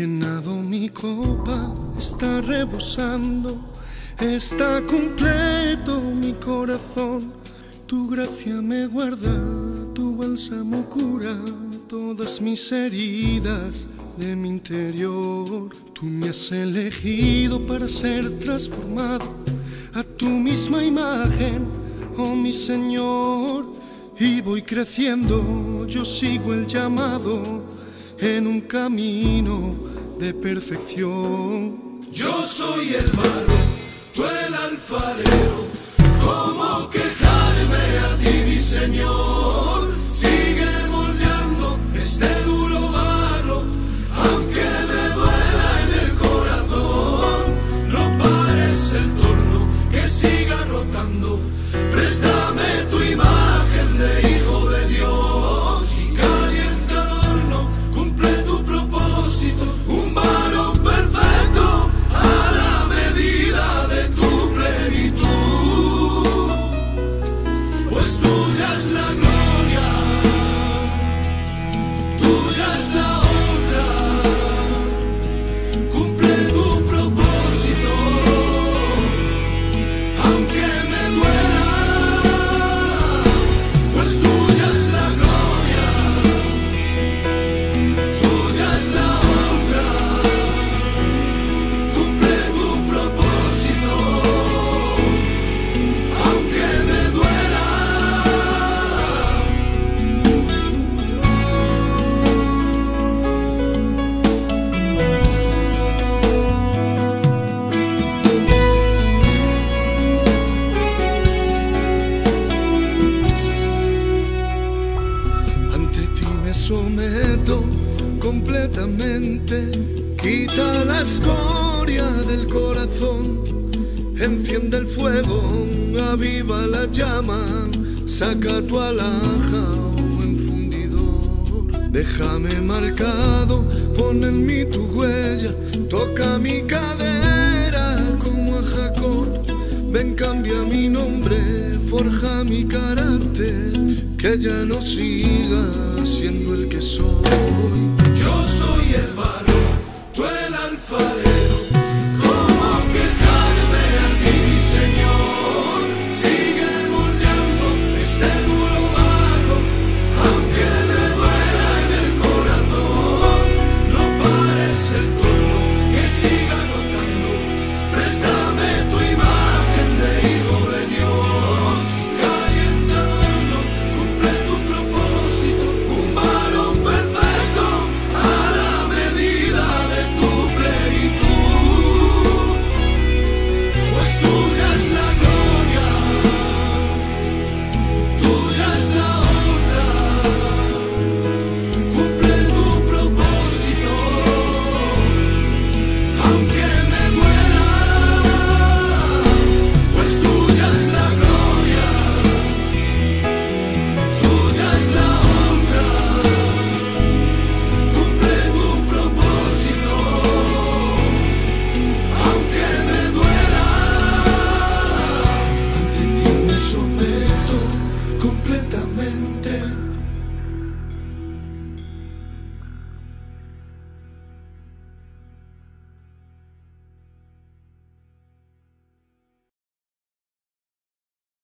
llenado mi copa, está rebosando, está completo mi corazón. Tu gracia me guarda, tu bálsamo cura todas mis heridas de mi interior. Tú me has elegido para ser transformado a tu misma imagen, oh mi Señor. Y voy creciendo, yo sigo el llamado en un camino de perfección. Yo soy el barro, tú el alfarero, ¿cómo quejarme a ti, mi Señor? Sigue moldeando este duro barro, aunque me duela en el corazón. No pares el torno, que siga rotando. Me someto completamente. Quita la escoria del corazón. Enciende el fuego, aviva la llama. Saca tu alhaja, oh buen fundidor. Déjame marcado, pon en mí tu huella. Toca mi cadera como a Jacob. Ven, cambia mi nombre, forja mi carácter, que ya no siga siendo el que soy. Yo soy el and